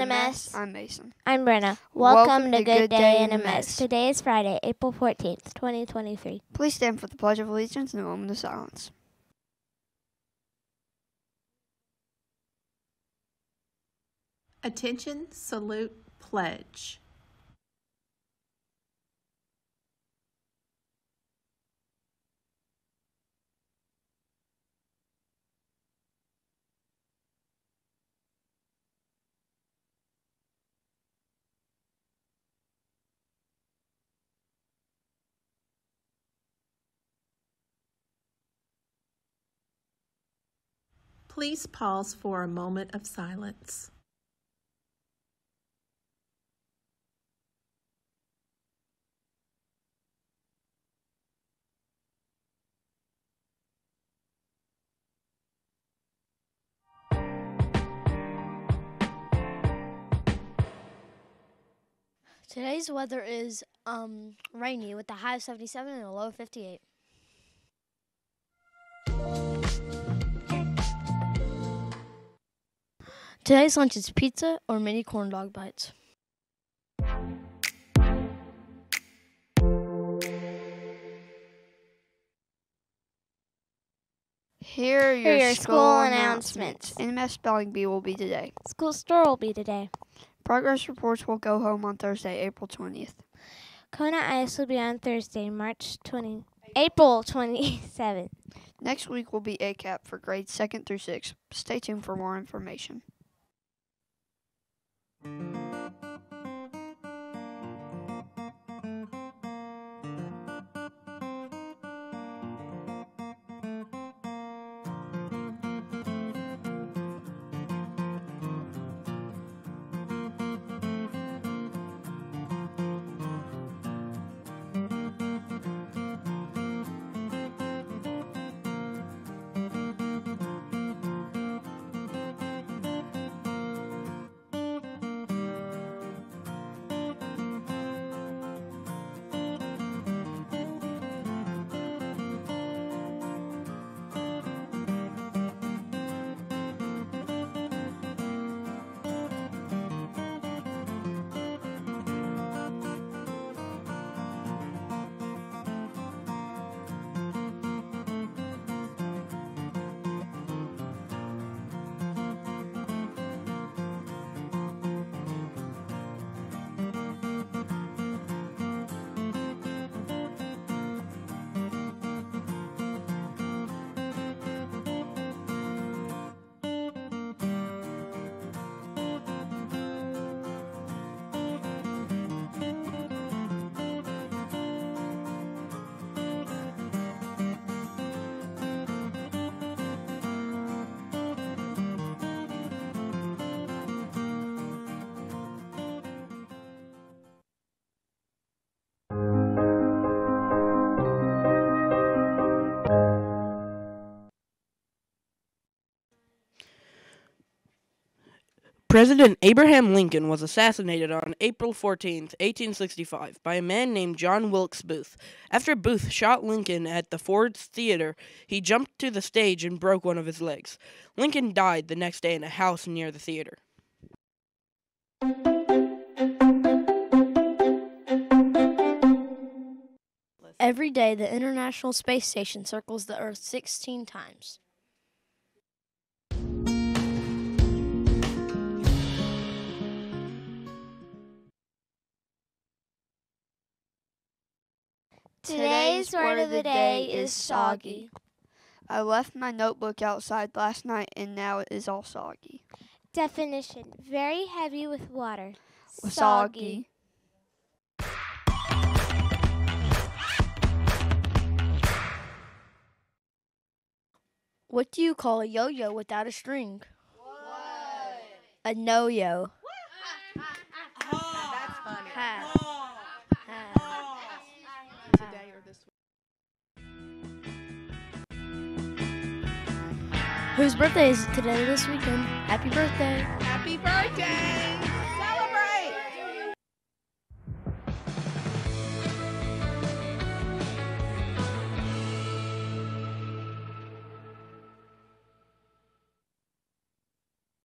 Hello, NMS. I'm Mason. I'm Brenna. Welcome Welcome, to to Good Good Day Day in a NMS. Mess. Today is Friday, April 14th, 2023. Please stand for the Pledge of Allegiance and a moment of silence. Attention, salute, pledge. Please pause for a moment of silence. Today's weather is um rainy with a high of 77 and a low of 58. Today's lunch is pizza or mini corn dog bites. Here are your, Here your school, school announcements. NMS Spelling Bee will be today. School store will be today. Progress reports will go home on Thursday, April 20th. Kona Ice will be on Thursday, March 20, April 27th. Next week will be ACAP for grades 2nd through 6th. Stay tuned for more information. Música President Abraham Lincoln was assassinated on April 14, 1865, by a man named John Wilkes Booth. After Booth shot Lincoln at the Ford's Theater, he jumped to the stage and broke one of his legs. Lincoln died the next day in a house near the theater. Every day, the International Space Station circles the Earth 16 times. Today's word of the day is soggy. I left my notebook outside last night and now it is all soggy. Definition very heavy with water. Soggy. What do you call a yo yo without a string? What? A no yo. whose birthday is it today this weekend. Happy birthday! Happy birthday!